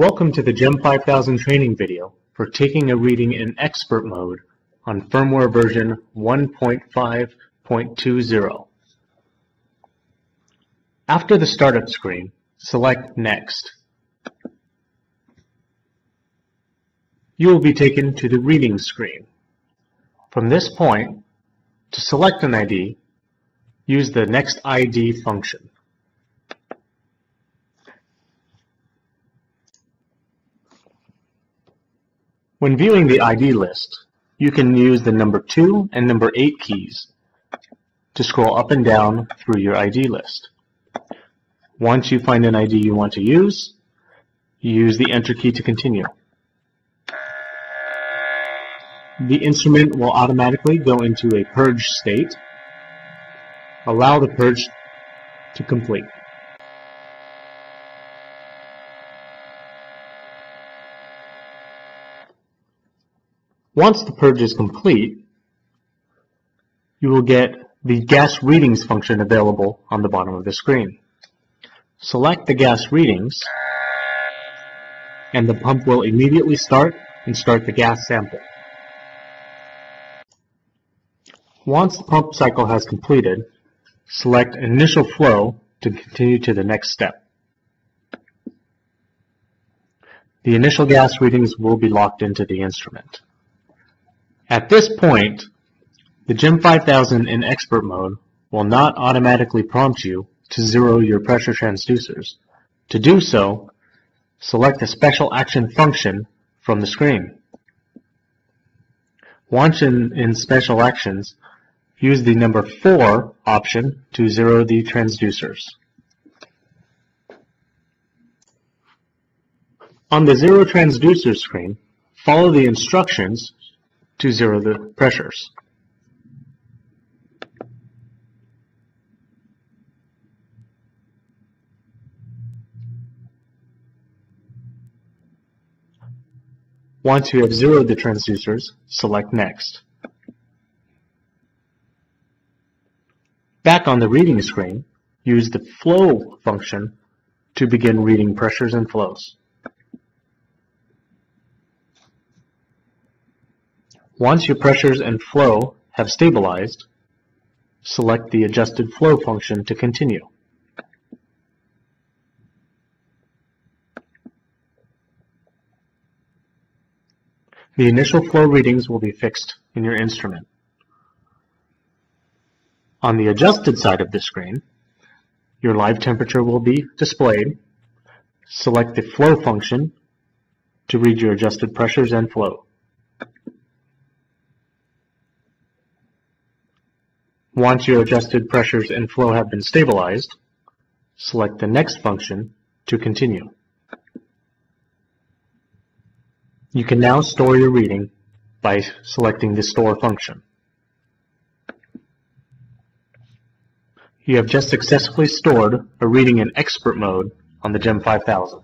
Welcome to the GEM 5000 training video for taking a reading in expert mode on firmware version 1.5.20. After the startup screen, select Next. You will be taken to the reading screen. From this point, to select an ID, use the Next ID function. When viewing the ID list, you can use the number 2 and number 8 keys to scroll up and down through your ID list. Once you find an ID you want to use, use the Enter key to continue. The instrument will automatically go into a purge state. Allow the purge to complete. Once the purge is complete, you will get the gas readings function available on the bottom of the screen. Select the gas readings and the pump will immediately start and start the gas sample. Once the pump cycle has completed, select Initial Flow to continue to the next step. The initial gas readings will be locked into the instrument. At this point, the GEM 5000 in expert mode will not automatically prompt you to zero your pressure transducers. To do so, select the special action function from the screen. Once in, in special actions, use the number 4 option to zero the transducers. On the zero transducer screen, follow the instructions to zero the pressures. Once you have zeroed the transducers, select Next. Back on the reading screen, use the Flow function to begin reading pressures and flows. Once your pressures and flow have stabilized, select the Adjusted Flow function to continue. The initial flow readings will be fixed in your instrument. On the adjusted side of the screen, your live temperature will be displayed. Select the flow function to read your adjusted pressures and flow. Once your adjusted pressures and flow have been stabilized, select the next function to continue. You can now store your reading by selecting the Store function. You have just successfully stored a reading in expert mode on the GEM 5000.